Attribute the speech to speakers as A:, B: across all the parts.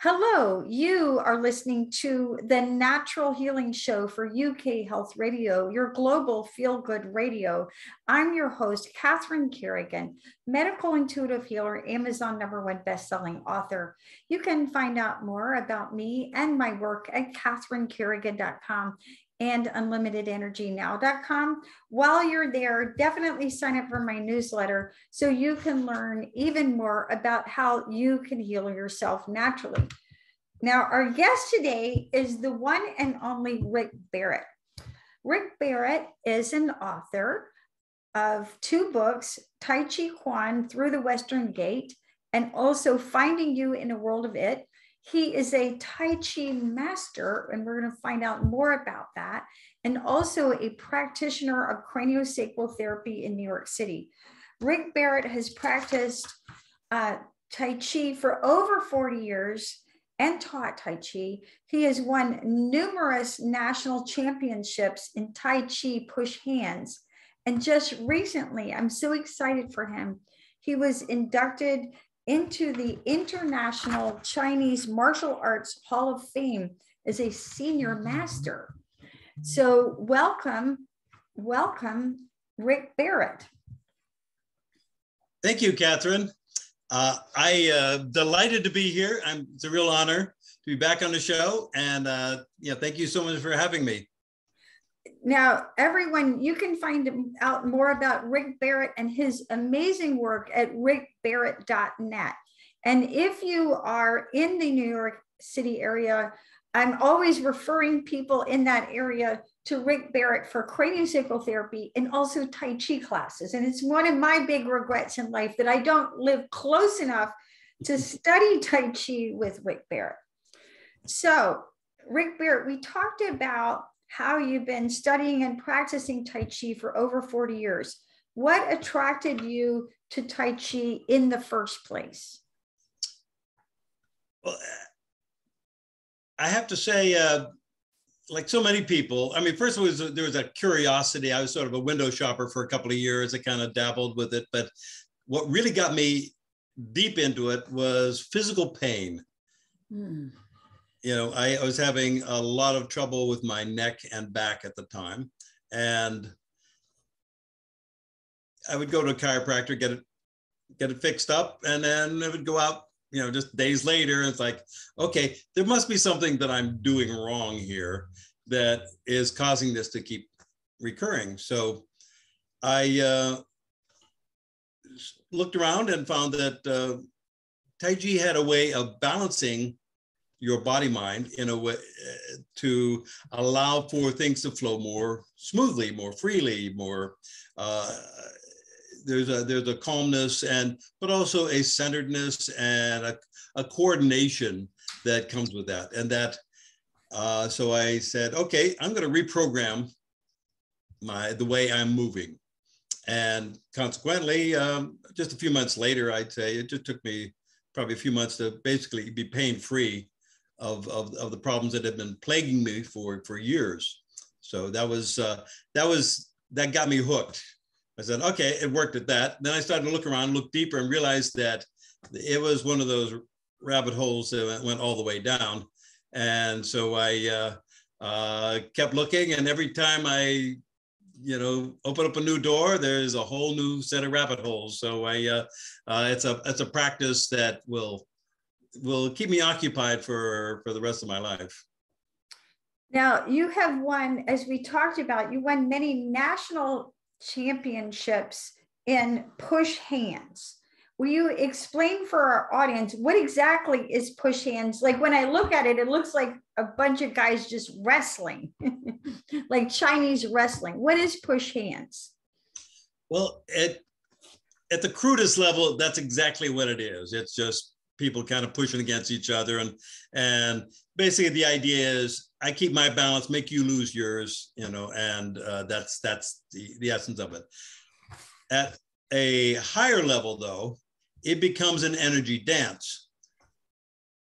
A: Hello, you are listening to the Natural Healing Show for UK Health Radio, your global feel good radio. I'm your host, Catherine Carrigan, medical intuitive healer, Amazon number one best-selling author. You can find out more about me and my work at catherinecarrigan.com and unlimitedenergynow.com. While you're there, definitely sign up for my newsletter so you can learn even more about how you can heal yourself naturally. Now, our guest today is the one and only Rick Barrett. Rick Barrett is an author of two books, Tai Chi Quan Through the Western Gate, and also Finding You in a World of It, he is a Tai Chi master, and we're going to find out more about that, and also a practitioner of craniosacral therapy in New York City. Rick Barrett has practiced uh, Tai Chi for over 40 years and taught Tai Chi. He has won numerous national championships in Tai Chi push hands. And just recently, I'm so excited for him. He was inducted into the International Chinese Martial Arts Hall of Fame as a senior master. So, welcome, welcome, Rick Barrett.
B: Thank you, Catherine. Uh, I uh, delighted to be here. I'm, it's a real honor to be back on the show, and uh, yeah, thank you so much for having me.
A: Now, everyone, you can find out more about Rick Barrett and his amazing work at rickbarrett.net. And if you are in the New York City area, I'm always referring people in that area to Rick Barrett for craniosacral therapy and also Tai Chi classes. And it's one of my big regrets in life that I don't live close enough to study Tai Chi with Rick Barrett. So, Rick Barrett, we talked about how you've been studying and practicing Tai Chi for over 40 years. What attracted you to Tai Chi in the first place?
B: Well, I have to say, uh, like so many people, I mean, first of all, was, there was a curiosity. I was sort of a window shopper for a couple of years. I kind of dabbled with it. But what really got me deep into it was physical pain. Hmm you know, I, I was having a lot of trouble with my neck and back at the time. And I would go to a chiropractor, get it, get it fixed up, and then it would go out, you know, just days later. It's like, okay, there must be something that I'm doing wrong here that is causing this to keep recurring. So I uh, looked around and found that uh, Tai Chi had a way of balancing your body mind in a way uh, to allow for things to flow more smoothly, more freely, more. Uh, there's a there's a calmness and but also a centeredness and a, a coordination that comes with that and that uh, so I said okay I'm going to reprogram my the way I'm moving and consequently um, just a few months later I'd say it just took me probably a few months to basically be pain free of, of, of the problems that have been plaguing me for, for years. So that was, uh, that was, that got me hooked. I said, okay, it worked at that. Then I started to look around, look deeper and realized that it was one of those rabbit holes that went all the way down. And so I uh, uh, kept looking and every time I you know open up a new door there's a whole new set of rabbit holes so i uh, uh, it's a it's a practice that will will keep me occupied for for the rest of my life.
A: Now you have won, as we talked about, you won many national championships in push hands. Will you explain for our audience what exactly is push hands? Like when I look at it, it looks like a bunch of guys just wrestling, like Chinese wrestling. What is push hands?
B: Well, at at the crudest level, that's exactly what it is. It's just people kind of pushing against each other. And and basically the idea is i keep my balance make you lose yours you know and uh, that's that's the, the essence of it. At a higher level though it becomes an energy dance.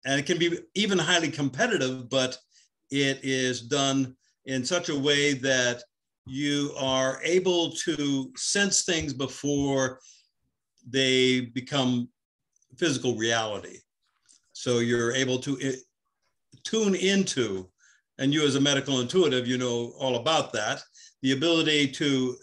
B: And it can be even highly competitive but it is done in such a way that you are able to sense things before they become physical reality. So you're able to it, tune into, and you as a medical intuitive, you know all about that, the ability to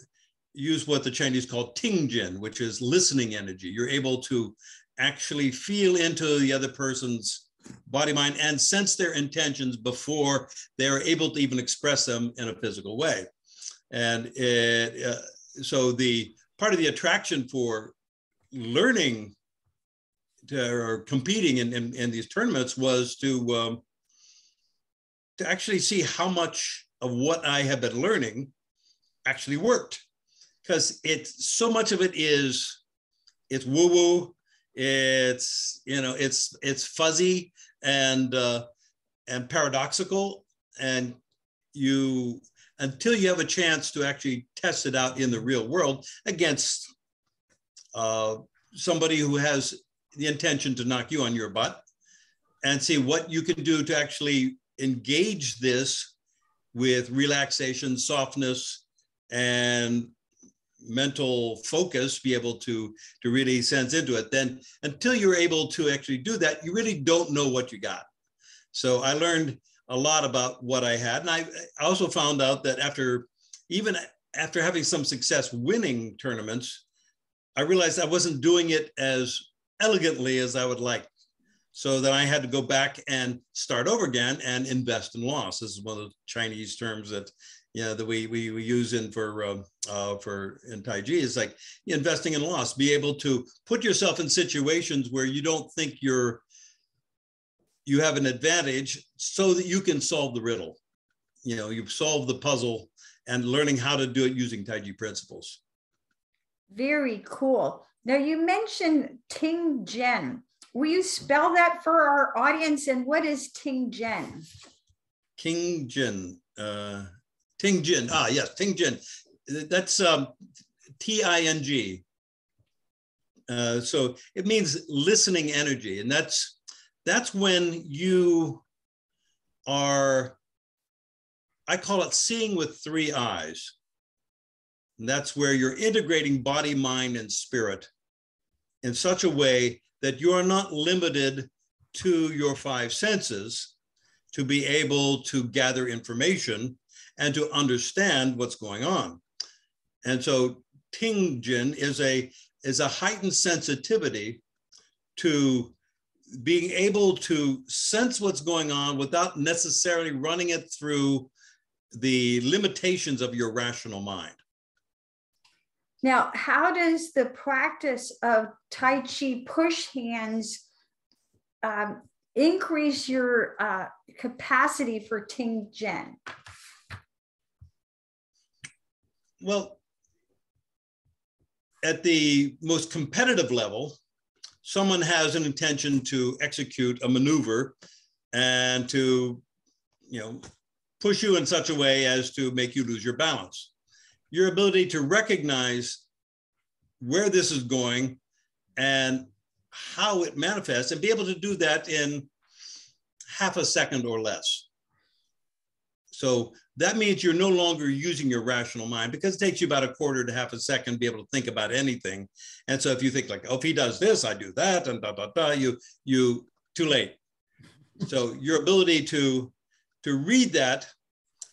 B: use what the Chinese call tingjin, which is listening energy. You're able to actually feel into the other person's body, mind, and sense their intentions before they're able to even express them in a physical way. And it, uh, so the part of the attraction for learning or competing in, in, in, these tournaments was to um, to actually see how much of what I have been learning actually worked. Because it's so much of it is it's woo woo it's you know it's it's fuzzy and uh, and paradoxical and you until you have a chance to actually test it out in the real world against uh, somebody who has the intention to knock you on your butt and see what you can do to actually engage this with relaxation softness and mental focus be able to to really sense into it. Then until you're able to actually do that you really don't know what you got. So i learned a lot about what i had. And i also found out that after even after having some success winning tournaments i realized i wasn't doing it as elegantly as i would like so then i had to go back and start over again and invest in loss this is one of the chinese terms that yeah, that we, we, we use in for uh, uh, for in Taiji is like investing in loss. Be able to put yourself in situations where you don't think you're you have an advantage, so that you can solve the riddle. You know, you've solved the puzzle and learning how to do it using Taiji principles.
A: Very cool. Now you mentioned Ting Jin. Will you spell that for our audience? And what is Ting Jin?
B: King Jin. Uh, Ting Jin. Ah, yes, Ting Jin. That's um, T I N G. Uh, so it means listening energy, and that's that's when you are. I call it seeing with three eyes. And that's where you're integrating body, mind, and spirit in such a way that you are not limited to your five senses to be able to gather information and to understand what's going on. And so Tingjin is a, is a heightened sensitivity to being able to sense what's going on without necessarily running it through the limitations of your rational mind.
A: Now, how does the practice of Tai Chi push hands um, increase your uh, capacity for Ting Jin?
B: Well, at the most competitive level, someone has an intention to execute a maneuver and to, you know, push you in such a way as to make you lose your balance. Your ability to recognize where this is going and how it manifests and be able to do that in half a second or less. So that means you're no longer using your rational mind because it takes you about a quarter to half a second to be able to think about anything. And so if you think like, oh, if he does this, I do that, and da da da, you you too late. So your ability to to read that,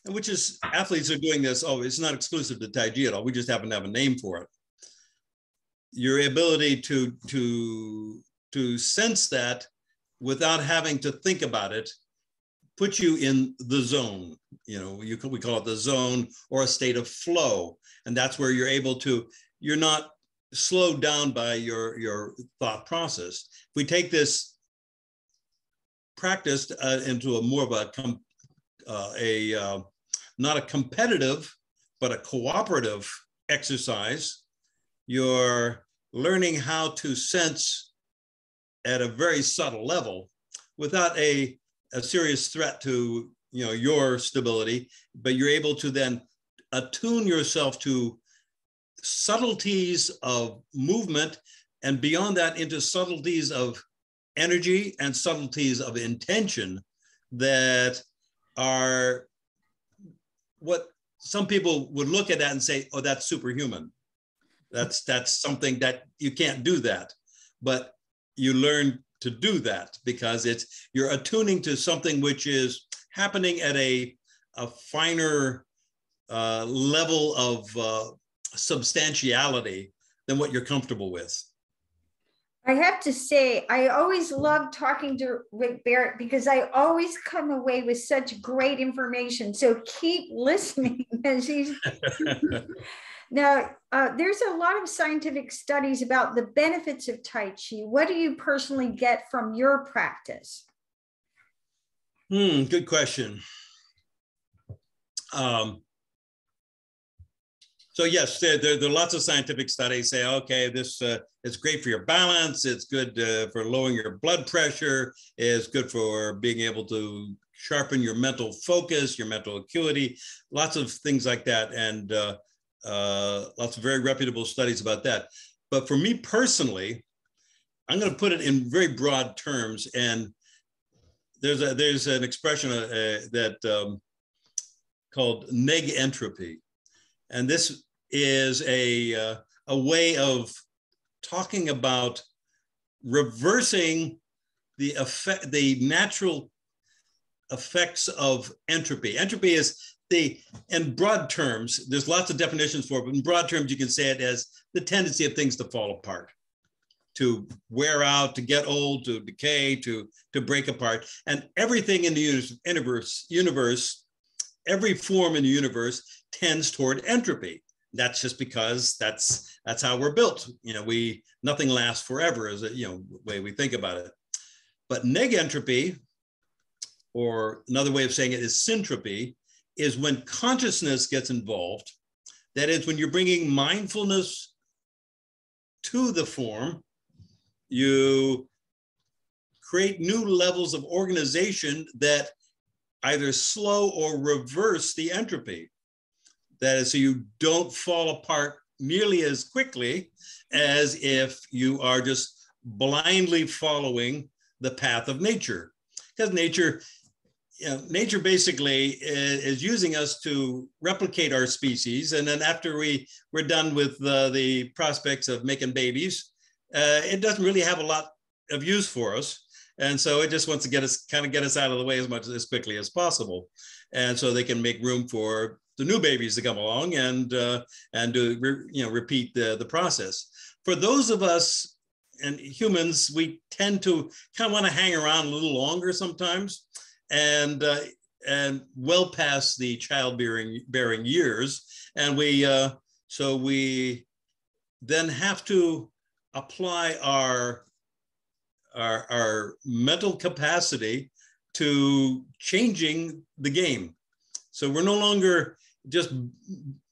B: which is athletes are doing this. Oh, it's not exclusive to Tai Chi at all. We just happen to have a name for it. Your ability to to to sense that without having to think about it puts you in the zone. You know, you we call it the zone or a state of flow, and that's where you're able to. You're not slowed down by your your thought process. If we take this practice uh, into a more of a uh, a uh, not a competitive but a cooperative exercise, you're learning how to sense at a very subtle level without a a serious threat to you know your stability, but you're able to then attune yourself to subtleties of movement and beyond that into subtleties of energy and subtleties of intention that are what some people would look at that and say oh that's superhuman that's that's something that you can't do that but you learn to do that because it's you're attuning to something which is happening at a, a finer uh, level of uh, substantiality than what you're comfortable with.
A: I have to say, I always love talking to Rick Barrett because I always come away with such great information. So keep listening as he's. now, uh, there's a lot of scientific studies about the benefits of Tai Chi. What do you personally get from your practice?
B: Hmm, good question. Um, so yes, there, there, there, are lots of scientific studies say, okay, this uh, is great for your balance. It's good uh, for lowering your blood pressure. It's good for being able to sharpen your mental focus, your mental acuity, lots of things like that. And uh, uh lots of very reputable studies about that. But for me personally, I'm going to put it in very broad terms. And there's a, there's an expression uh, that um, called neg entropy and this is a, uh, a way of talking about reversing the effect, the natural effects of entropy. Entropy is the, in broad terms, there's lots of definitions for it, but in broad terms, you can say it as the tendency of things to fall apart, to wear out, to get old, to decay, to, to break apart. And everything in the universe, universe, every form in the universe tends toward entropy. That's just because that's that's how we're built. You know, we nothing lasts forever is a you know way we think about it. But negentropy, or another way of saying it is syntropy, is when consciousness gets involved. That is when you're bringing mindfulness to the form, you create new levels of organization that either slow or reverse the entropy. That is, so you don't fall apart nearly as quickly as if you are just blindly following the path of nature. Because nature, you know, nature basically is, using us to replicate our species. And then after we, we're done with the prospects of making babies, uh, it doesn't really have a lot of use for us. And so it just wants to get us kind of get us out of the way as much as quickly as possible. And so they can make room for the new babies to come along and uh, and to re, you know repeat the the process. For those of us and humans, we tend to kind of want to hang around a little longer sometimes, and uh, and well past the childbearing bearing years, and we uh, so we then have to apply our our, our mental capacity to changing the game. So we're no longer just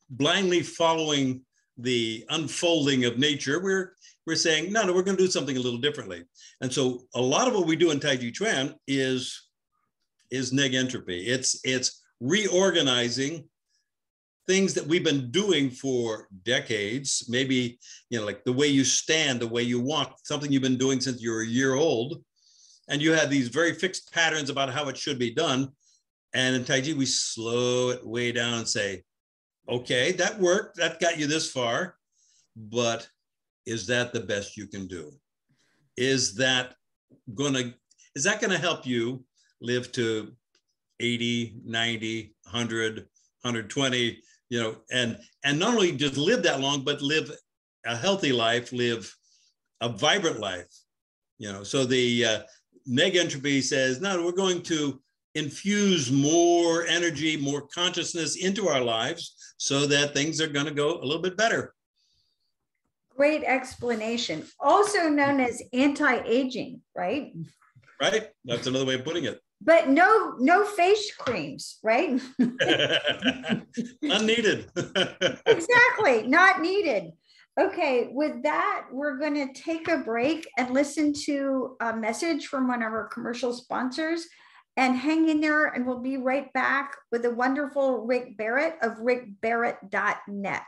B: blindly following the unfolding of nature. We're we're saying no, no, we're going to do something a little differently. And so a lot of what we do in Tai Chi Chuan is is neg entropy. It's it's reorganizing things that we've been doing for decades. Maybe you know, like the way you stand, the way you walk, something you've been doing since you were a year old, and you have these very fixed patterns about how it should be done. And in Tai Chi, we slow it way down and say, okay, that worked. That got you this far. But is that the best you can do? Is that gonna, is that gonna help you live to 80, 90, 100, 120, you know, and and not only just live that long, but live a healthy life, live a vibrant life, you know. So the uh, neg entropy says, no, we're going to infuse more energy, more consciousness into our lives so that things are going to go a little bit better.
A: Great explanation. Also known as anti aging, right?
B: Right. That's another way of putting it.
A: But no, no face creams, right?
B: Unneeded.
A: exactly, not needed. Okay, with that, we're going to take a break and listen to a message from one of our commercial sponsors and hang in there and we'll be right back with the wonderful Rick Barrett of rickbarrett.net.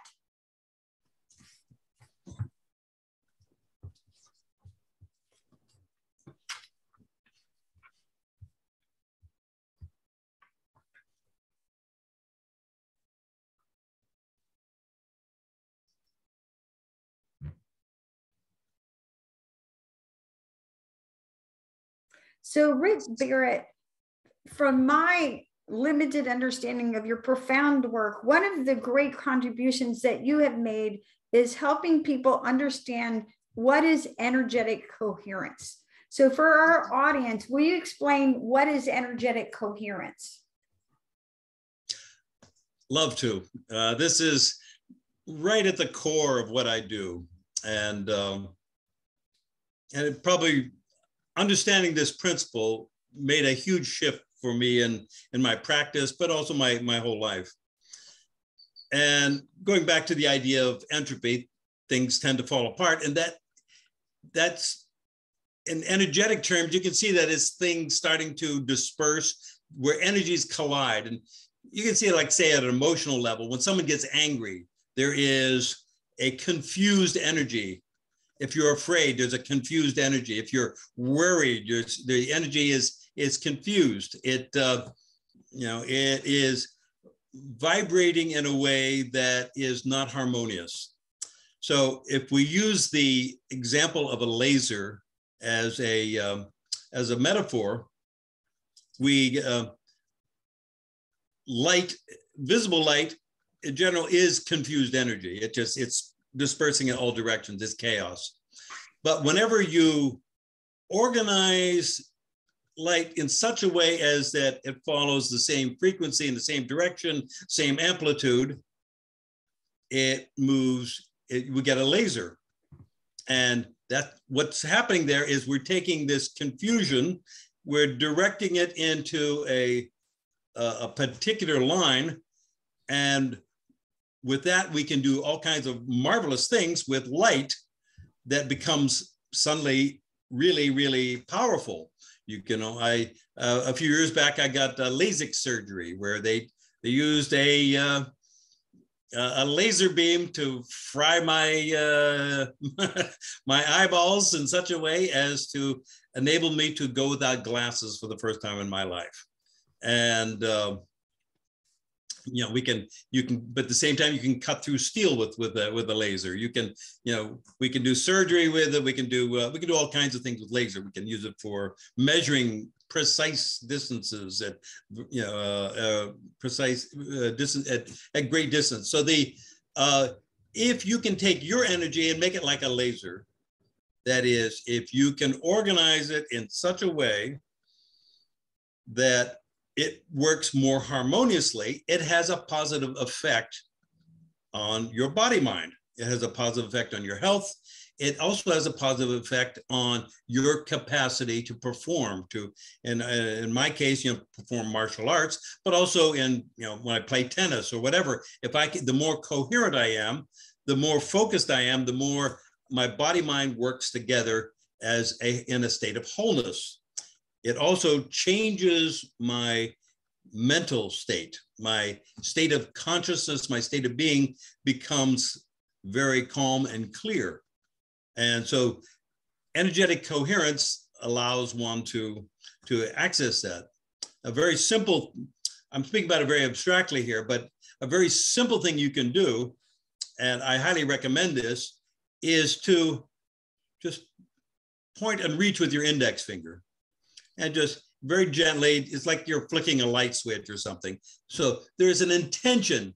A: So, Rick Barrett, from my limited understanding of your profound work, one of the great contributions that you have made is helping people understand what is energetic coherence. So, for our audience, will you explain what is energetic coherence?
B: Love to. Uh, this is right at the core of what I do, and um, and it probably understanding this principle made a huge shift for me in in my practice, but also my my whole life. And going back to the idea of entropy, things tend to fall apart, and that that's in energetic terms, you can see that it's things starting to disperse where energies collide. And you can see it like say at an emotional level, when someone gets angry, there is a confused energy. If you're afraid, there's a confused energy. If you're worried, there's, the energy is is confused. It uh, you know it is vibrating in a way that is not harmonious. So if we use the example of a laser as a um, as a metaphor, we uh, light visible light in general is confused energy. It just it's dispersing in all directions. is chaos. But whenever you organize light in such a way as that it follows the same frequency in the same direction, same amplitude, it moves, it, we get a laser. And that what's happening there is we're taking this confusion, we're directing it into a, a, a particular line. And with that, we can do all kinds of marvelous things with light that becomes suddenly really, really powerful. You can, know, I uh, a few years back I got LASIK surgery where they they used a uh, a laser beam to fry my uh, my eyeballs in such a way as to enable me to go without glasses for the first time in my life, and uh, you know we can you can but at the same time you can cut through steel with with a, with a laser. You can you know we can do surgery with it. We can do uh, we can do all kinds of things with laser. We can use it for measuring precise distances at you know uh, uh, precise uh, distance at, at great distance. So the uh, if you can take your energy and make it like a laser that is if you can organize it in such a way that it works more harmoniously, it has a positive effect on your body mind. It has a positive effect on your health. It also has a positive effect on your capacity to perform. To, in, in my case, you know, perform martial arts, but also in, you know, when I play tennis or whatever. If I, the more coherent I am, the more focused I am, the more my body mind works together as a in a state of wholeness. It also changes my mental state. My state of consciousness, my state of being becomes very calm and clear. And so energetic coherence allows one to, to access that. A very simple, I'm speaking about it very abstractly here, but a very simple thing you can do, and I highly recommend this, is to just point and reach with your index finger and just very gently, it's like you're flicking a light switch or something. So there's an intention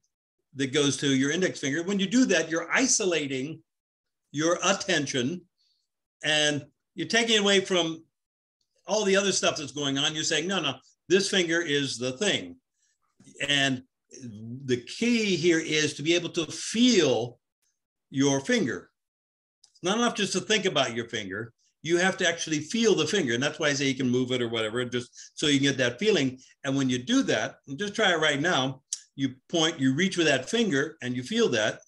B: that goes to your index finger. When you do that, you're isolating your attention and you're taking away from all the other stuff that's going on. You're saying, no, no, this finger is the thing. And the key here is to be able to feel your finger. It's not enough just to think about your finger you have to actually feel the finger. And that's why I say you can move it or whatever, just so you get that feeling. And when you do that, just try it right now. You point, you reach with that finger and you feel that.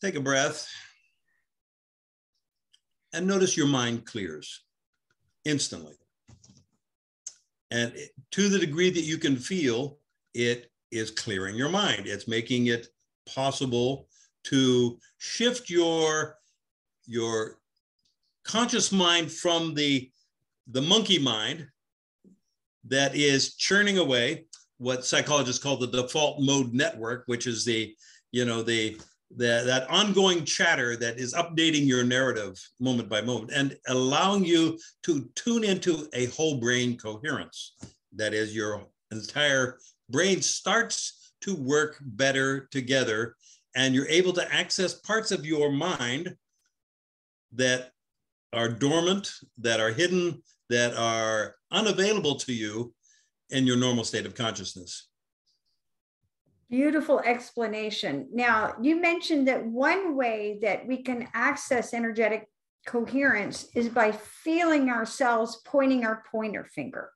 B: Take a breath. And notice your mind clears instantly. And to the degree that you can feel, it is clearing your mind. It's making it possible to shift your, your conscious mind from the, the monkey mind that is churning away what psychologists call the default mode network, which is the, you know, the, the that ongoing chatter that is updating your narrative moment by moment and allowing you to tune into a whole brain coherence. That is, your entire brain starts to work better together, and you're able to access parts of your mind that are dormant, that are hidden, that are unavailable to you in your normal state of consciousness.
A: Beautiful explanation. Now, you mentioned that one way that we can access energetic coherence is by feeling ourselves pointing our pointer finger.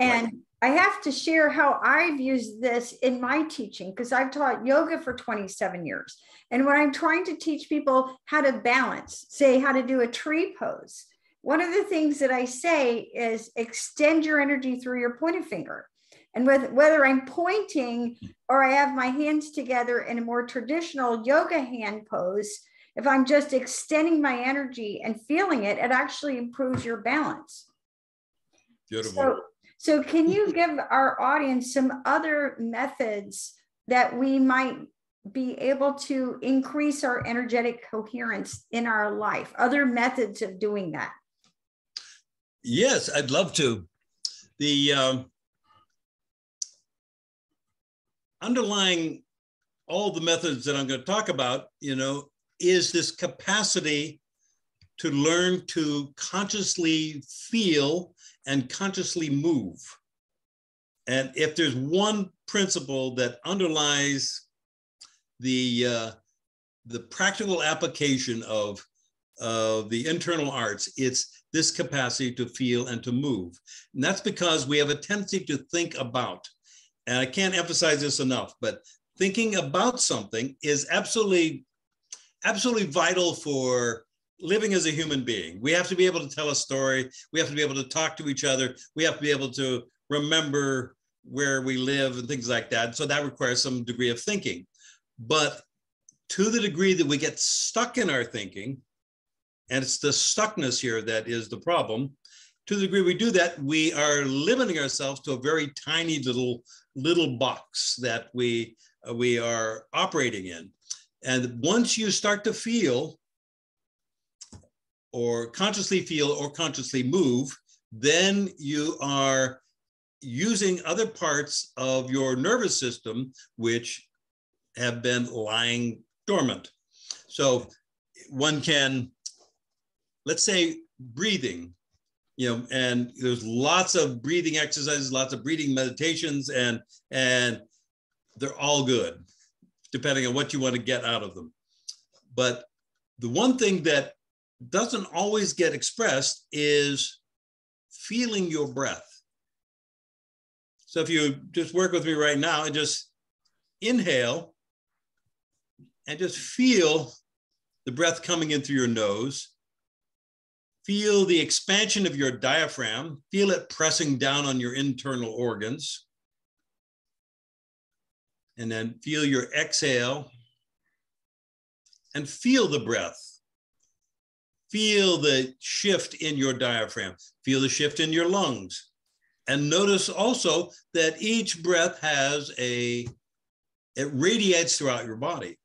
A: And right. I have to share how I've used this in my teaching because I've taught yoga for 27 years. And when I'm trying to teach people how to balance, say how to do a tree pose, one of the things that I say is extend your energy through your pointer finger. And with, whether I'm pointing or I have my hands together in a more traditional yoga hand pose, if I'm just extending my energy and feeling it, it actually improves your balance.
B: Beautiful.
A: So, so can you give our audience some other methods that we might be able to increase our energetic coherence in our life? Other methods of doing that?
B: Yes, I'd love to. The um, underlying all the methods that I'm going to talk about, you know, is this capacity to learn to consciously feel and consciously move. And if there's one principle that underlies the uh, the practical application of of the internal arts, it's this capacity to feel and to move. And that's because we have a tendency to think about and I can't emphasize this enough, but thinking about something is absolutely, absolutely vital for living as a human being. We have to be able to tell a story. We have to be able to talk to each other. We have to be able to remember where we live and things like that. So that requires some degree of thinking. But to the degree that we get stuck in our thinking, and it's the stuckness here that is the problem, to the degree we do that, we are limiting ourselves to a very tiny little little box that we uh, we are operating in. And once you start to feel or consciously feel or consciously move, then you are using other parts of your nervous system which have been lying dormant. So one can, let's say, breathing you know and there's lots of breathing exercises lots of breathing meditations and and they're all good depending on what you want to get out of them but the one thing that doesn't always get expressed is feeling your breath so if you just work with me right now and just inhale and just feel the breath coming in through your nose Feel the expansion of your diaphragm. Feel it pressing down on your internal organs. And then feel your exhale and feel the breath. Feel the shift in your diaphragm. Feel the shift in your lungs. And notice also that each breath has a, it radiates throughout your body.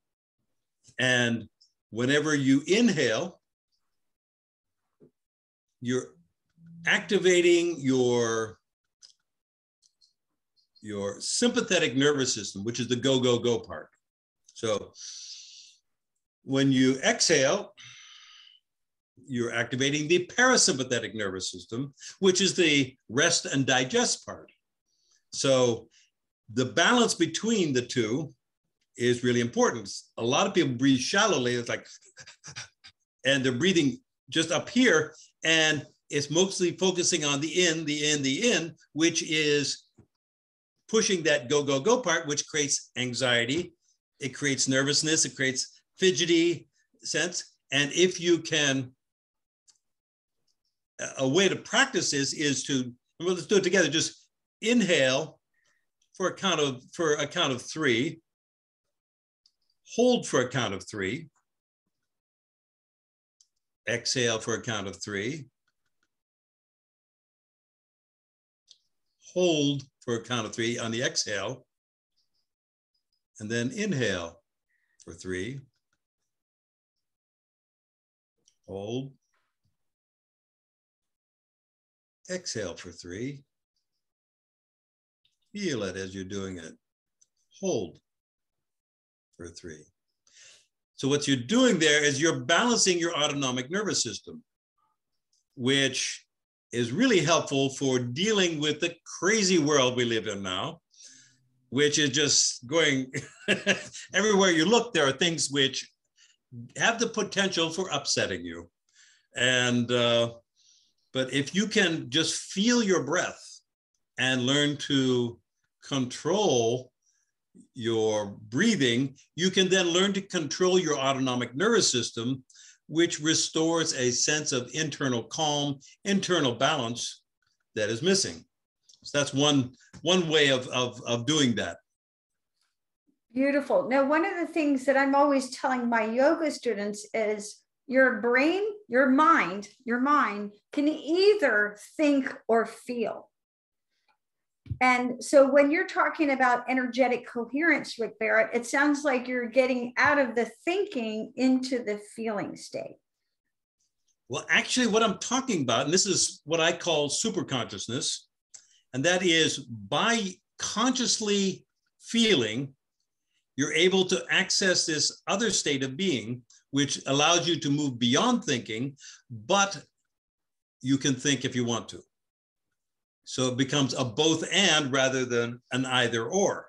B: And whenever you inhale, you're activating your your sympathetic nervous system, which is the go, go, go part. So when you exhale, you're activating the parasympathetic nervous system, which is the rest and digest part. So the balance between the two is really important. A lot of people breathe shallowly. It's like, and they're breathing just up here and it's mostly focusing on the in, the in, the in, which is pushing that go, go, go part, which creates anxiety. It creates nervousness. It creates fidgety sense. And if you can, a way to practice this is to, well, let's do it together. Just inhale for a count of, for a count of three, hold for a count of three, Exhale for a count of three. Hold for a count of three on the exhale. And then inhale for three. Hold. Exhale for three. Feel it as you're doing it. Hold for three. So, what you're doing there is you're balancing your autonomic nervous system, which is really helpful for dealing with the crazy world we live in now, which is just going everywhere you look. There are things which have the potential for upsetting you. And, uh, but if you can just feel your breath and learn to control your breathing, you can then learn to control your autonomic nervous system, which restores a sense of internal calm, internal balance that is missing. So that's one, one way of, of, of doing that.
A: Beautiful. Now, one of the things that I'm always telling my yoga students is your brain, your mind, your mind can either think or feel. And so when you're talking about energetic coherence, Rick Barrett, it sounds like you're getting out of the thinking into the feeling state.
B: Well, actually, what I'm talking about, and this is what I call super consciousness, and that is by consciously feeling, you're able to access this other state of being, which allows you to move beyond thinking, but you can think if you want to. So it becomes a both and rather than an either or.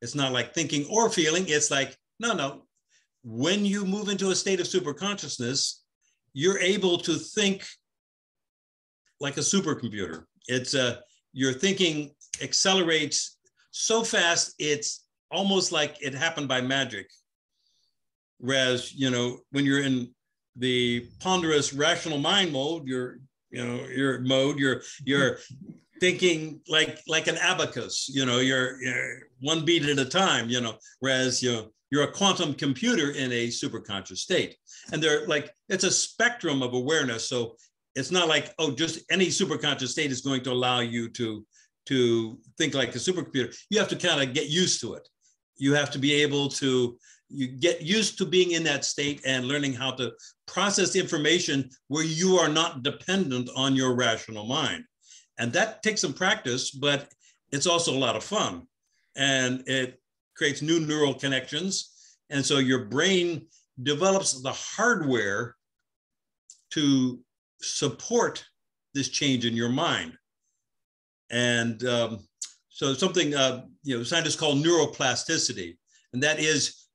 B: It's not like thinking or feeling. It's like, no, no. When you move into a state of super consciousness, you're able to think like a supercomputer. It's a, uh, your thinking accelerates so fast, it's almost like it happened by magic. Whereas, you know, when you're in the ponderous rational mind mode, you're you know your mode you're you're thinking like like an abacus you know you're, you're one beat at a time you know whereas you know you're a quantum computer in a superconscious state. And they're like it's a spectrum of awareness. So it's not like oh just any superconscious state is going to allow you to to think like a supercomputer. You have to kind of get used to it. You have to be able to you get used to being in that state and learning how to process information where you are not dependent on your rational mind. And that takes some practice, but it's also a lot of fun. And it creates new neural connections. And so your brain develops the hardware to support this change in your mind. And um, so something uh, you know scientists call neuroplasticity, and that is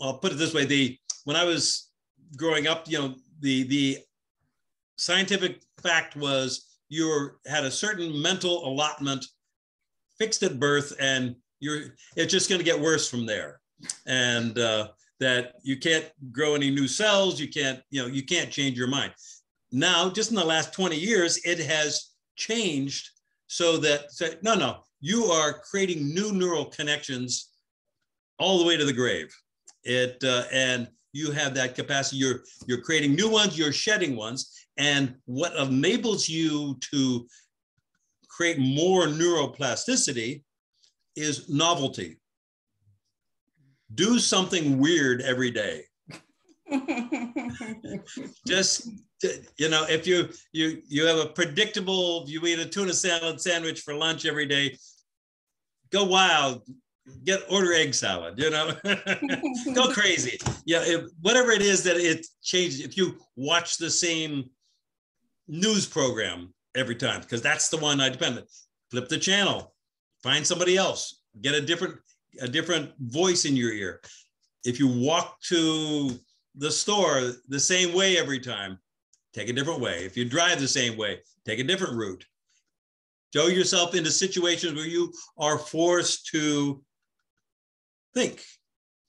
B: I'll put it this way: the when I was growing up, you know, the the scientific fact was you were, had a certain mental allotment fixed at birth, and you're it's just going to get worse from there, and uh, that you can't grow any new cells, you can't you know you can't change your mind. Now, just in the last 20 years, it has changed so that no, no, you are creating new neural connections all the way to the grave. It uh, and you have that capacity. You're you're creating new ones. You're shedding ones. And what enables you to create more neuroplasticity is novelty. Do something weird every day. Just you know, if you you you have a predictable, you eat a tuna salad sandwich for lunch every day, go wild get order egg salad you know? Go crazy. Yeah whatever it is that it changes if you watch the same news program every time because that's the one i depend on. Flip the channel find somebody else get a different a different voice in your ear. If you walk to the store the same way every time take a different way. If you drive the same way take a different route. Throw yourself into situations where you are forced to think.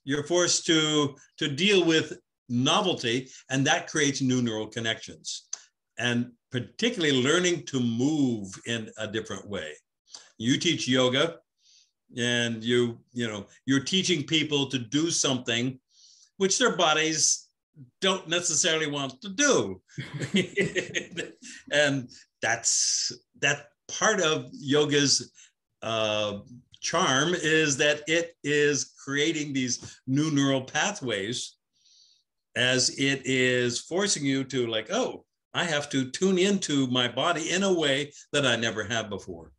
B: You're forced to, to deal with novelty, and that creates new neural connections. And particularly learning to move in a different way. You teach yoga, and you, you know, you're teaching people to do something which their bodies don't necessarily want to do. and that's that part of yoga's uh, charm is that it is creating these new neural pathways as it is forcing you to like, oh, I have to tune into my body in a way that I never have before.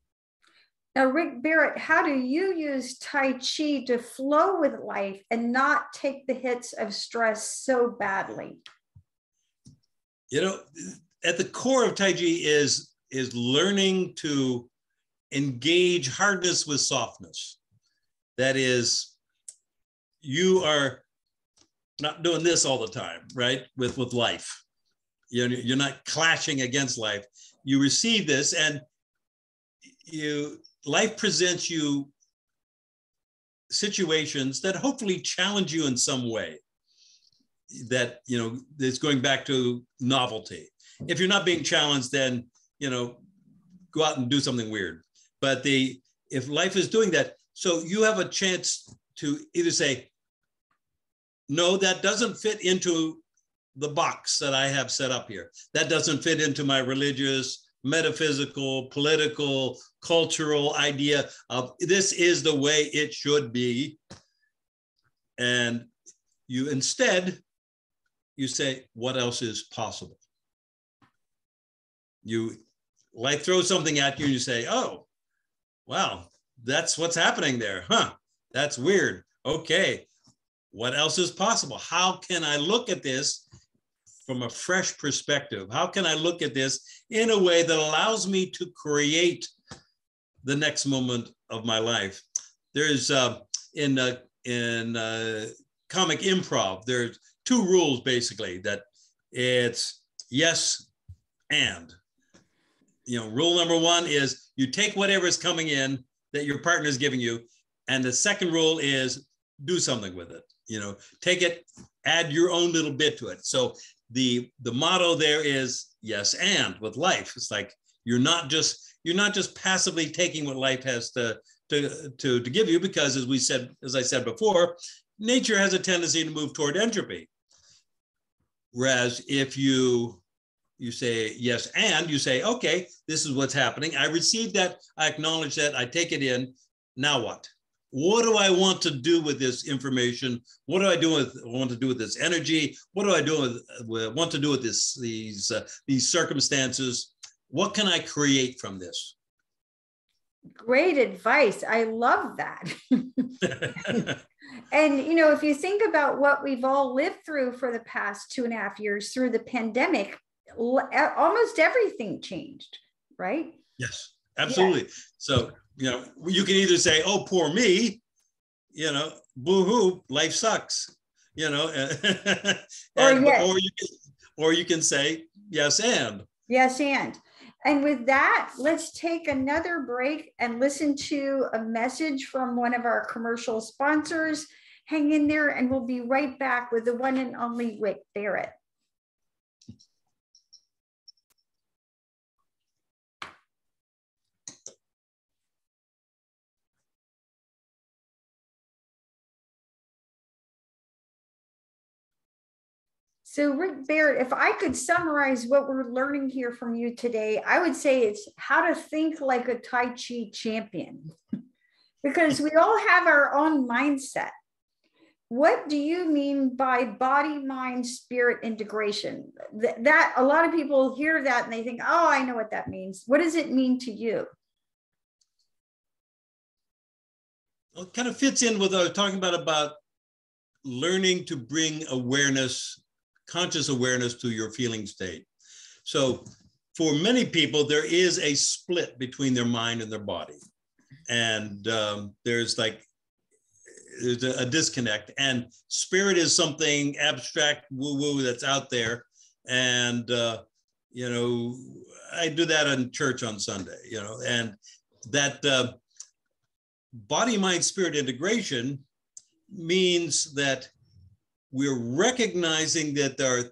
A: Now, Rick Barrett, how do you use Tai Chi to flow with life and not take the hits of stress so badly?
B: You know, at the core of Tai Chi is is learning to engage hardness with softness. That is, you are not doing this all the time, right? With with life, you're you're not clashing against life. You receive this, and you life presents you situations that hopefully challenge you in some way. That you know, is going back to novelty. If you're not being challenged, then you know, go out and do something weird. But the if life is doing that, so you have a chance to either say, no, that doesn't fit into the box that I have set up here. That doesn't fit into my religious, metaphysical, political, cultural idea of this is the way it should be. And you instead, you say, what else is possible? You like throw something at you and you say, oh, wow, that's what's happening there. Huh, that's weird. Okay, what else is possible? How can I look at this from a fresh perspective? How can I look at this in a way that allows me to create the next moment of my life? There's uh, in uh, in uh, comic improv. There's two rules basically that it's yes and you know, rule number one is you take whatever is coming in that your partner is giving you. And the second rule is do something with it. You know, take it, add your own little bit to it. So the the motto there is yes and with life. It's like you're not just you're not just passively taking what life has to to to, to give you because as we said as I said before, nature has a tendency to move toward entropy. Whereas if you you say yes and you say okay this is what's happening. I received that i acknowledge that i take it in. Now what? What do i want to do with this information? What do i do with want to do with this energy? What do i do with, want to do with this these uh, these circumstances? What can i create from this?
A: Great advice. I love that. And you know if you think about what we've all lived through for the past two and a half years through the pandemic almost everything changed, right?
B: Yes, absolutely. So, you know, you can either say, oh, poor me, you know, boo hoo, life sucks, you know, and, or, yes. or, you can, or you can say, yes, and.
A: Yes, and. And with that, let's take another break and listen to a message from one of our commercial sponsors. Hang in there, and we'll be right back with the one and only Rick Barrett. So, Rick Barrett, if I could summarize what we're learning here from you today, I would say it's how to think like a Tai Chi champion, because we all have our own mindset. What do you mean by body, mind, spirit integration? Th- that a lot of people hear that and they think, oh, I know what that means. What does it mean to you?
B: Well, it kind of fits in with what I was talking about about learning to bring awareness conscious awareness to your feeling state. So for many people, there is a split between their mind and their body. And um, there's like, there's a, disconnect. And spirit is something abstract, woo woo that's out there. And, uh, you know, I do that in church on Sunday, you know, and that uh, body mind spirit integration means that we're recognizing that there are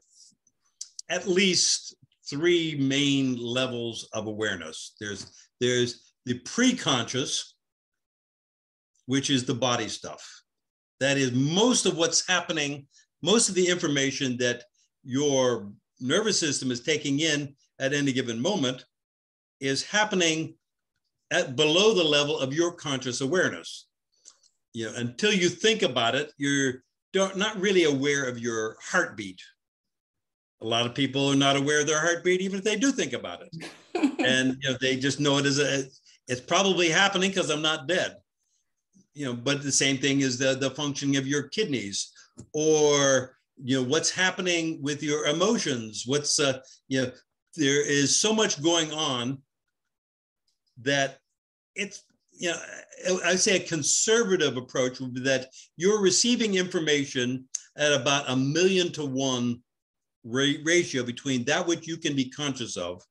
B: at least three main levels of awareness. There's, there's the pre-conscious, which is the body stuff. That is most of what's happening, most of the information that your nervous system is taking in at any given moment is happening at below the level of your conscious awareness. You know, until you think about it, you're not not really aware of your heartbeat. A lot of people are not aware of their heartbeat, even if they do think about it. and you know, they just know it as a it's probably happening because I'm not dead. You know, but the same thing is the, the functioning of your kidneys or you know what's happening with your emotions what's uh you know there is so much going on that it's you know i say a conservative approach would be that you're receiving information at about a million to one ra- ratio between that which you can be conscious of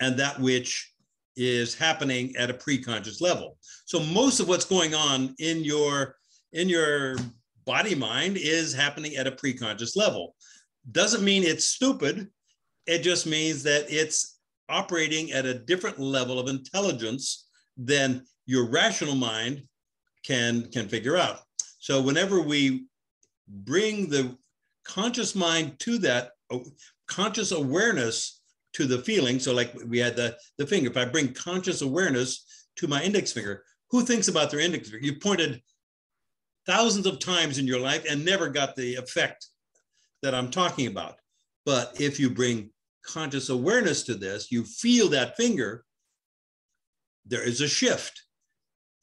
B: and that which is happening at a pre-conscious level so most of what's going on in your in your body mind is happening at a preconscious level. Doesn't mean it's stupid. It just means that it's operating at a different level of intelligence than your rational mind can, can figure out. So whenever we bring the conscious mind to that uh, conscious awareness to the feeling, so like we had the, the finger, if I bring conscious awareness to my index finger, who thinks about their index finger? You pointed thousands of times in your life and never got the effect that I'm talking about. But if you bring conscious awareness to this, you feel that finger, there is a shift.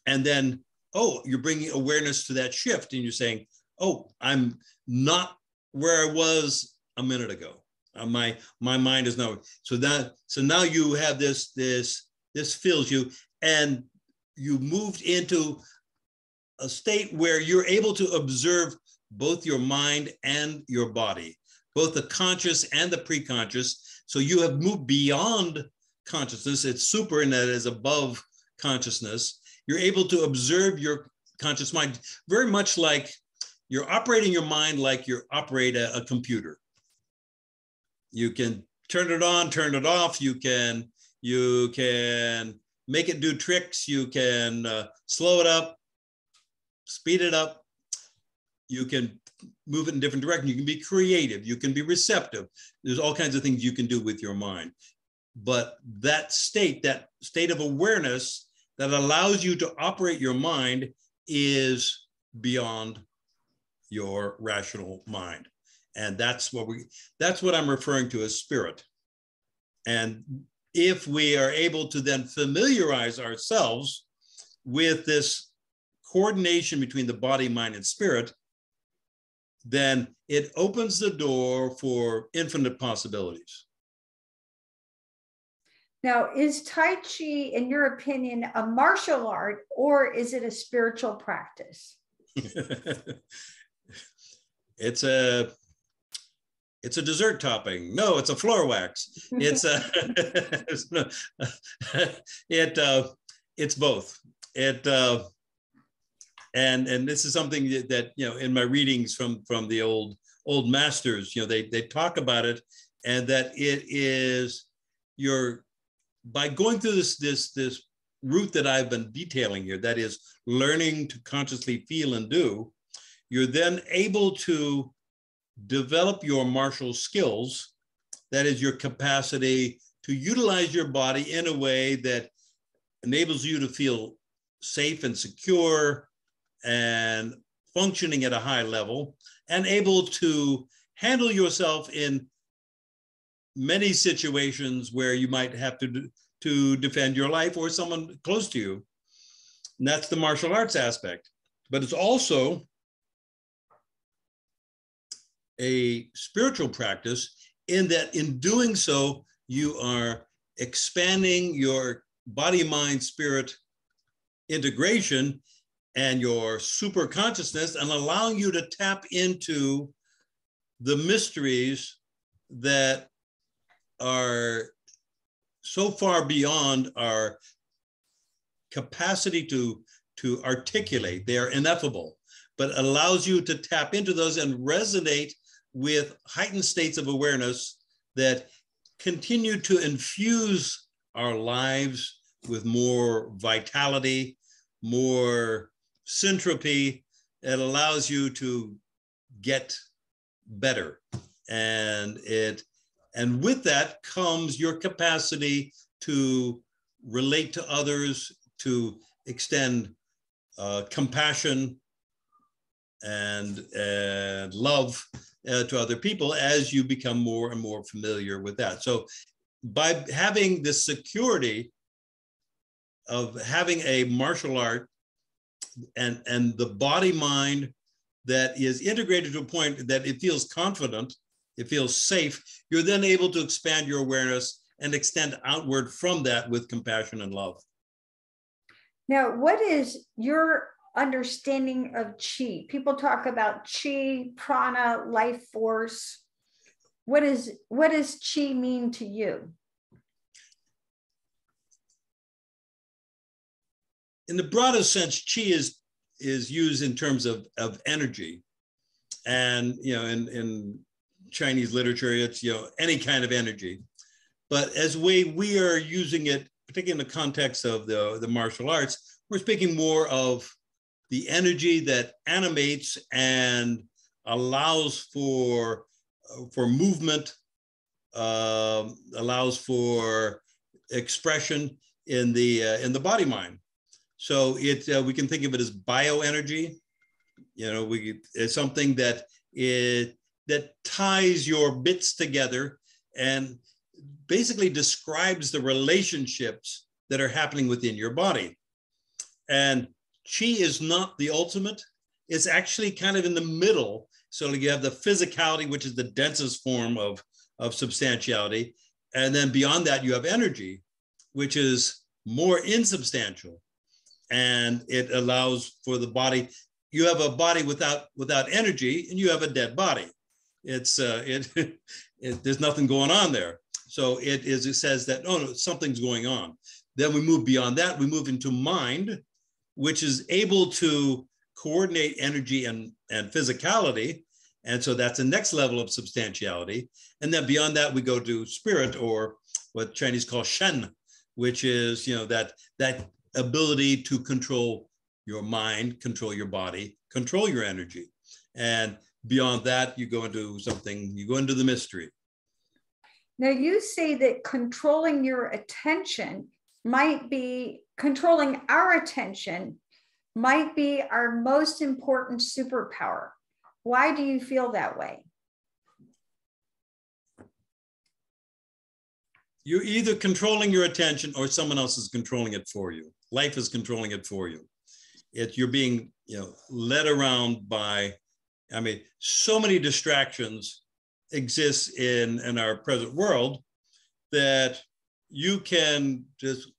B: And then, oh, you're bringing awareness to that shift and you're saying, oh, I'm not where I was a minute ago. Uh, my my mind is now so that so now you have this this this fills you and you moved into a state where you're able to observe both your mind and your body, both the conscious and the preconscious. So you have moved beyond consciousness. It's super and that is above consciousness. You're able to observe your conscious mind very much like you're operating your mind like you operate a, a computer. You can turn it on, turn it off. You can you can make it do tricks. You can uh, slow it up speed it up. You can move it in different directions. You can be creative. You can be receptive. There's all kinds of things you can do with your mind. But that state, that state of awareness that allows you to operate your mind is beyond your rational mind. And that's what we that's what I'm referring to as spirit. And if we are able to then familiarize ourselves with this coordination between the body, mind, and spirit, then it opens the door for infinite possibilities.
A: Now, is Tai Chi, in your opinion, a martial art or is it a spiritual practice?
B: it's a it's a dessert topping. No, it's a floor wax. It's a it uh, it's both. It uh, and and this is something that, that, you know in my readings from from the old old masters you know they they talk about it and that it is your by going through this this this route that i've been detailing here that is learning to consciously feel and do you're then able to develop your martial skills that is your capacity to utilize your body in a way that enables you to feel safe and secure and functioning at a high level and able to handle yourself in many situations where you might have to to defend your life or someone close to you. And that's the martial arts aspect. But it's also a spiritual practice in that in doing so, you are expanding your body, mind, spirit integration and your super consciousness and allowing you to tap into the mysteries that are so far beyond our capacity to, to articulate. They are ineffable, but allows you to tap into those and resonate with heightened states of awareness that continue to infuse our lives with more vitality, more syntropy. It allows you to get better. And it and with that comes your capacity to relate to others to extend uh, compassion and, and love uh, to other people as you become more and more familiar with that. So by having the security of having a martial art and, and the body mind that is integrated to a point that it feels confident, it feels safe, you're then able to expand your awareness and extend outward from that with compassion and love.
A: Now, what is your understanding of chi? People talk about chi, prana, life force. What is what does chi mean to you?
B: In the broadest sense, chi is is used in terms of, of energy. And you know, in, in Chinese literature, it's you know any kind of energy. But as we we are using it, particularly in the context of the, the martial arts, we're speaking more of the energy that animates and allows for for movement, uh, allows for expression in the uh, in the body mind. So it uh, we can think of it as bioenergy. You know, we it's something that it that ties your bits together and basically describes the relationships that are happening within your body. And chi is not the ultimate. It's actually kind of in the middle. So you have the physicality, which is the densest form of, of substantiality. And then beyond that, you have energy, which is more insubstantial. And it allows for the body. You have a body without without energy, and you have a dead body. It's uh, it, it there's nothing going on there. So it is. It says that oh no, something's going on. Then we move beyond that. We move into mind, which is able to coordinate energy and, and physicality. And so that's the next level of substantiality. And then beyond that, we go to spirit or what Chinese call shen, which is, you know, that, that ability to control your mind, control your body, control your energy. And beyond that, you go into something, you go into the mystery.
A: Now, you say that controlling your attention might be controlling our attention might be our most important superpower. Why do you feel that way?
B: You're either controlling your attention or someone else is controlling it for you. Life is controlling it for you. It, you're being you know, led around by, I mean, so many distractions exist in, in our present world that you can just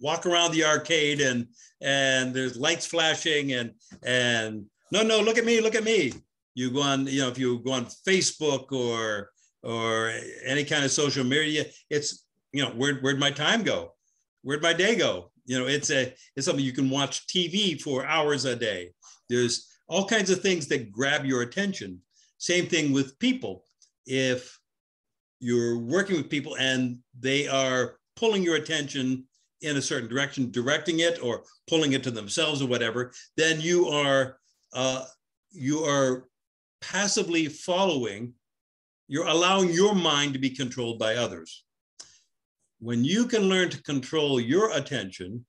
B: walk around the arcade and and there's lights flashing and and no no look at me look at me. You go on you know if you go on facebook or or any kind of social media it's you know where, where'd my time go? Where'd my day go? You know it's a it's something you can watch tv for hours a day. There's all kinds of things that grab your attention same thing with people if you're working with people and they are pulling your attention in a certain direction, directing it or pulling it to themselves or whatever, then you are uh, you are passively following. You're allowing your mind to be controlled by others. When you can learn to control your attention,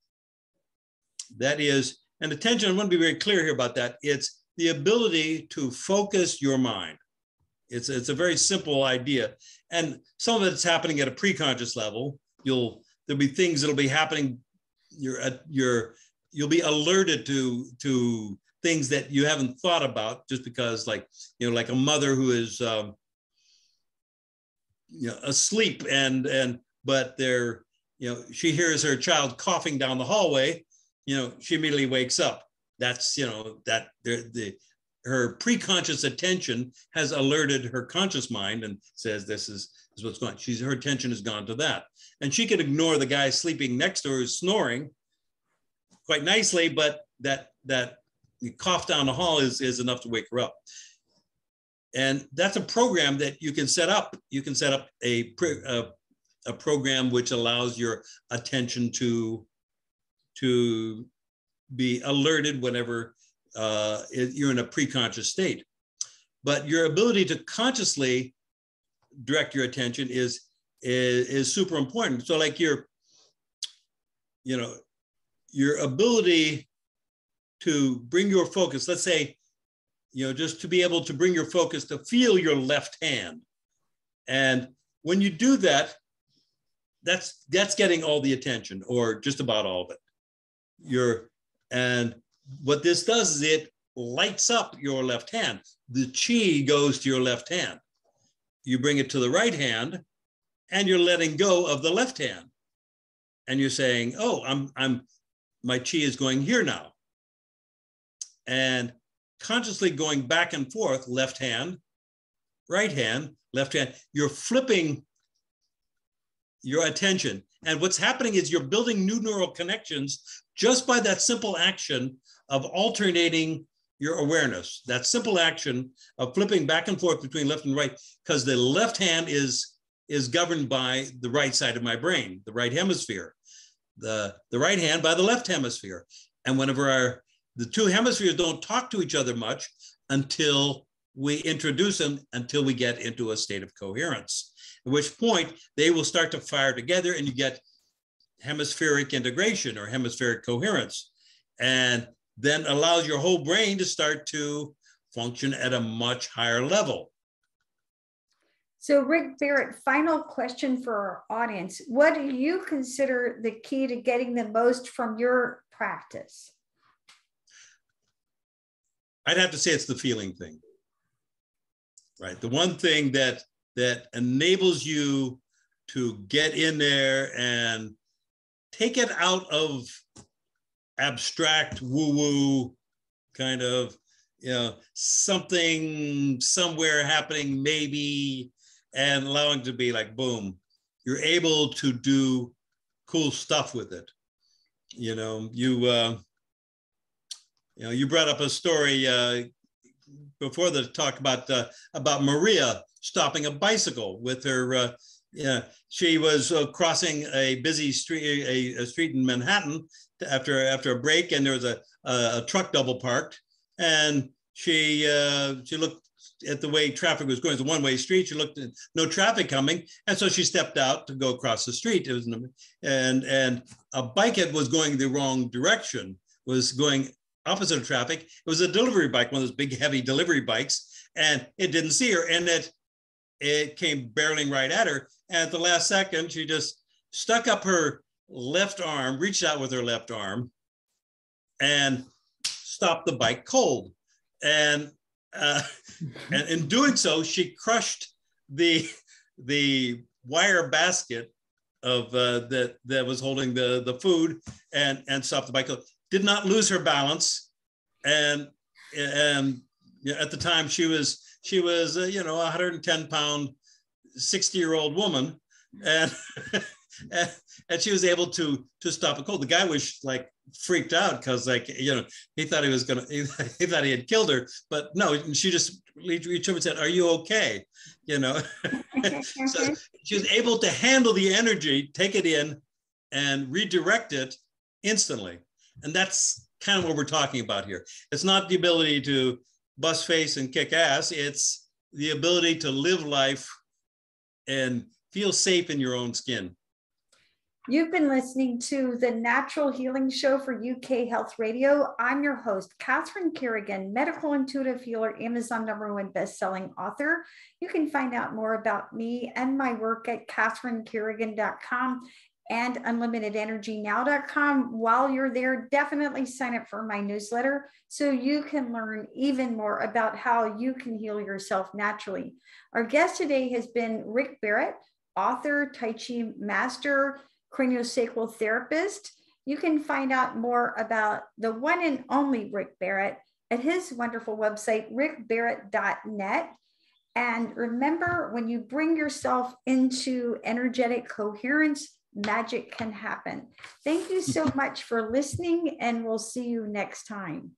B: that is, and attention, I want to be very clear here about that. It's the ability to focus your mind. It's, it's a very simple idea. And some of it's happening at a preconscious level. You'll there'll be things that'll be happening. You're at you're you'll be alerted to to things that you haven't thought about just because like you know like a mother who is um, you know asleep and and but they're you know she hears her child coughing down the hallway you know she immediately wakes up that's you know that the, the her preconscious attention has alerted her conscious mind and says this is, is what's going on. She's her attention has gone to that. And she can ignore the guy sleeping next to her who's snoring quite nicely, but that that cough down the hall is, is enough to wake her up. And that's a program that you can set up. You can set up a, a, a program which allows your attention to, to be alerted whenever uh, you're in a preconscious state. But your ability to consciously direct your attention is, is, is super important. So like you're, you know, your ability to bring your focus, let's say, you know, just to be able to bring your focus to feel your left hand. And when you do that, that's that's getting all the attention or just about all of it. You're and what this does is it lights up your left hand. The chi goes to your left hand. You bring it to the right hand and you're letting go of the left hand. And you're saying, "Oh, I'm I'm my chi is going here now." And consciously going back and forth, left hand, right hand, left hand, you're flipping your attention. And what's happening is you're building new neural connections just by that simple action of alternating your awareness, that simple action of flipping back and forth between left and right, because the left hand is, is governed by the right side of my brain, the right hemisphere, the, the right hand by the left hemisphere. And whenever our, the two hemispheres don't talk to each other much until we introduce them, until we get into a state of coherence, at which point they will start to fire together and you get hemispheric integration or hemispheric coherence. And then allows your whole brain to start to function at a much higher level.
A: So, Rick Barrett, final question for our audience. What do you consider the key to getting the most from your practice?
B: I'd have to say it's the feeling thing. Right. The one thing that that enables you to get in there and take it out of abstract woo woo kind of, you know, something somewhere happening maybe and allowing to be like, boom, you're able to do cool stuff with it. You know, you, uh, you know, you brought up a story uh, before the talk about uh, about Maria stopping a bicycle with her uh, yeah, she was uh, crossing a busy street, a, a, street in Manhattan after after a break, and there was a, a, a truck double parked, and she uh, she looked at the way traffic was going. It's a one-way street. She looked at no traffic coming, and so she stepped out to go across the street. It was and and a bikehead was going the wrong direction, was going opposite of traffic. It was a delivery bike, one of those big, heavy delivery bikes, and it didn't see her, and it it came barreling right at her. At the last second, she just stuck up her left arm, reached out with her left arm, and stopped the bike cold. And uh, and in doing so, she crushed the the wire basket of uh, that that was holding the the food and and stopped the bike. Cold, did not lose her balance, and and at the time she was she was, uh, you know, 110 pound, 60 year old woman. And, and, she was able to, to stop a cold. The guy was like freaked out because like, you know, he thought he was going to, he thought he had killed her, but no, she just reached over and said, are you okay? You know, so mm-hmm. she was able to handle the energy, take it in and redirect it instantly. And that's kind of what we're talking about here. It's not the ability to bust face and kick ass. It's the ability to live life and feel safe in your own skin.
A: You've been listening to the Natural Healing Show for UK Health Radio. I'm your host, Catherine Carrigan, medical intuitive healer, Amazon number one best-selling author. You can find out more about me and my work at catherinecarrigan.com and unlimitedenergynow.com. While you're there, definitely sign up for my newsletter so you can learn even more about how you can heal yourself naturally. Our guest today has been Rick Barrett, author, Tai Chi master, craniosacral therapist. You can find out more about the one and only Rick Barrett at his wonderful website, rickbarrett.net. And remember, when you bring yourself into energetic coherence, magic can happen. Thank you so much for listening, and we'll see you next time.